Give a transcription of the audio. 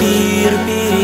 sirve